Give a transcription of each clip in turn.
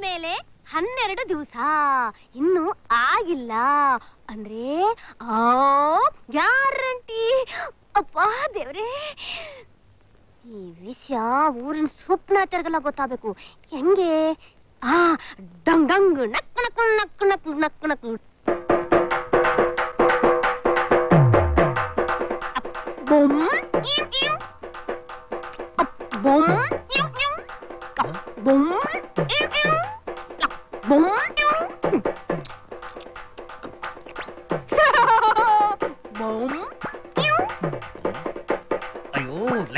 ಮೇಲೆ ಹನ್ನೆರಡು ದಿವಸ. ಇನ್ನು ಆಗಿಲ್ಲ. ಅಂದ್ರೆ, ಆ, ಗ್ಯಾರಂಟಿ. ಅಪ್ಪ ದೇವ್ರೇ. ಈ ವಿಷಯ ಊರಿನ ಸ್ವಪ್ನಾಚಾರಗೆಲ್ಲ ಗೊತ್ತಾಗಬೇಕು. ಹೆಂಗೆ? ಆ ಡಂಗ್ ಡಂಗ್ ನಕ್ ನಕ್ ನಕ್ ನಕ್ ನಕ್ ನಕ್. ಬೊಮ್ಮ ಅಯ್ಯೋ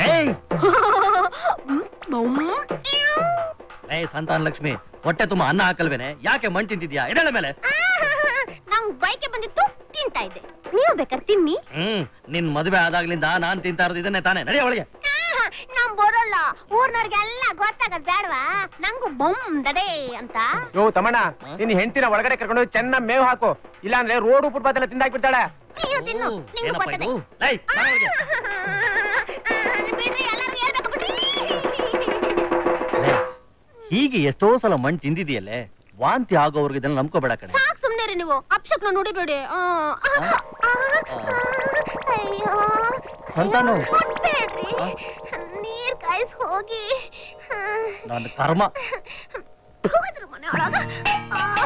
ಲೇ ಸಂತಾನ ಲಕ್ಷ್ಮಿ ಹೊಟ್ಟೆ ತುಂಬಾ ಅನ್ನ ಹಾಕಲ್ವೇನೆ? ಯಾಕೆ ಮಣ್ ತಿಂತಿದ್ಯಾ ಎಡಳ ಮೇಲೆ. ನಂಗ್ ಬೈಕೆ ಬಂದಿತ್ತು ತಿಂತಾ ಇದ್ದೆ. ನೀವು ಬೇಕಾದ್ರೆ ತಿನ್ನಿ? ಹ್ಮ್ ನಿನ್ ಮದುವೆ ಆದಾಗ್ಲಿಂದ ನಾನ್ ತಿಂತಾ ಇರೋದು ಇದನ್ನೇ ತಾನೇ. ನಡಿ ಒಳಗೆ ನಮ್ ಬರೋಲ್ಲ ಊರ್ನವ್ರಿಗೆಲ್ಲ ಗೊತ್ತಾಗದ್ ಬೇಡವಾ? ನಂಗೂ ಬೊಮ್ ದಡೆ ಅಂತ. ಯೋ ತಮ್ಮಣ್ಣ ನಿನ್ ಹೆಂಡತಿನ ಒಳಗಡೆ ಕರ್ಕೊಂಡು ಚೆನ್ನಾಗ್ ಮೇವು ಹಾಕು. ಇಲ್ಲಾಂದ್ರೆ ರೋಡ್ ಫುಟ್ಪಾತ್ ಎಲ್ಲ ತಿಂದಾಕ್ಬಿಡ್ತಾಳೆ. ನೀನು ತಿನ್ನು. ಓ, ನಿಂಗೂ ಏನಪ್ಪ ಗೊತ್ತದೆ. ಇದು? ಲೈ ಬಾ ಒಳಗೆ. ಬಿಡ್ರಿ ಎಲ್ಲರಿಗೂ ಹೇಳ್ಬೇಕು ಬಿಡ್ರಿ. ಲೇ, ಹೀಗೆ ಎಷ್ಟೋ ಸಲ ಮಣ್ ತಿಂದಿದೆಯಲ್ಲೇ ವಾಂತಿ ಆಗೋವ್ರಿಗೆ ಇದನ್ನ ನಂಬ್ಕೋಬೇಡ ಕಣೆ. ಸಾಕ್ ಸುಮ್ನೆ ರೀ ನೀವು. ಅಪ್ಶಕ್ನ ನೋಡಿಬೇಡಿ. ಆ, ಅಯ್ಯೋ ಸಂತಾನು. ಮುಟ್ಬೇಡ್ರಿ. ಆ? ನೀರ್ ಕಾಯಿಸ್ ಹೋಗಿ ನನ್ನ ಕರ್ಮ ಹೋದ್ರು ಮನೆ ಒಳಗ ಆ,